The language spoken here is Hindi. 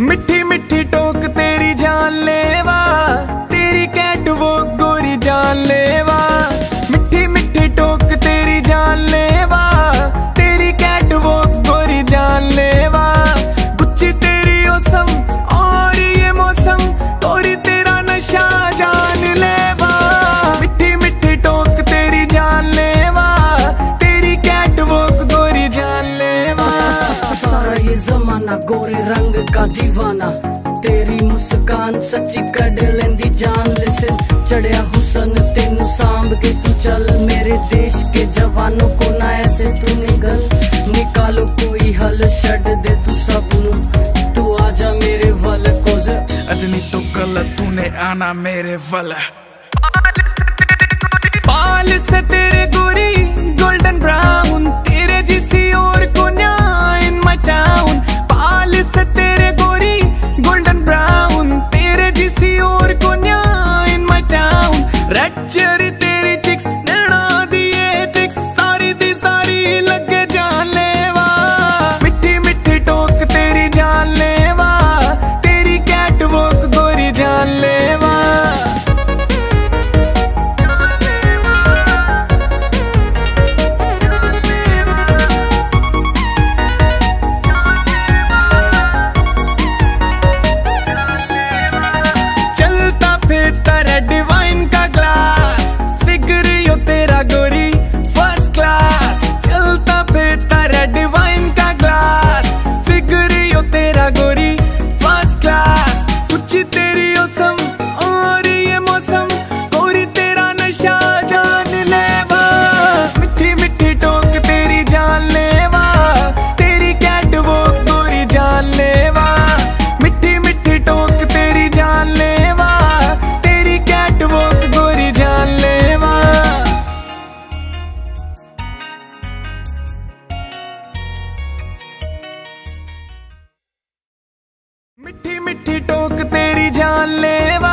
ਮਿੱਠੀ का दीवाना। तेरी मुस्कान सच्ची कड लेंदी जान। लिसन चढ़िया हुसन तेन सांभ के तू चल। मेरे देश के जवानों को ना ऐसे तू निगल। निकालो कोई हल छड़ दे तू सबनू तू आजा मेरे वल कोज। अजनी तो कल तूने आना मेरे वल। पाल से तेरे गोरी गोल्डन ब्राउन ചെറിയ तेरी ओसम और ये मौसम गोरी तेरा नशा जान लेवा। मिठी मिठी टोक तेरी जान लेवा, तेरी कैट वो गोरी जान लेवा। मिठी मिठी टोक तेरी जान लेवा, तेरी कैट वो गोरी जान लेवा। मिठी मिठी टोक तेरी जान लेवा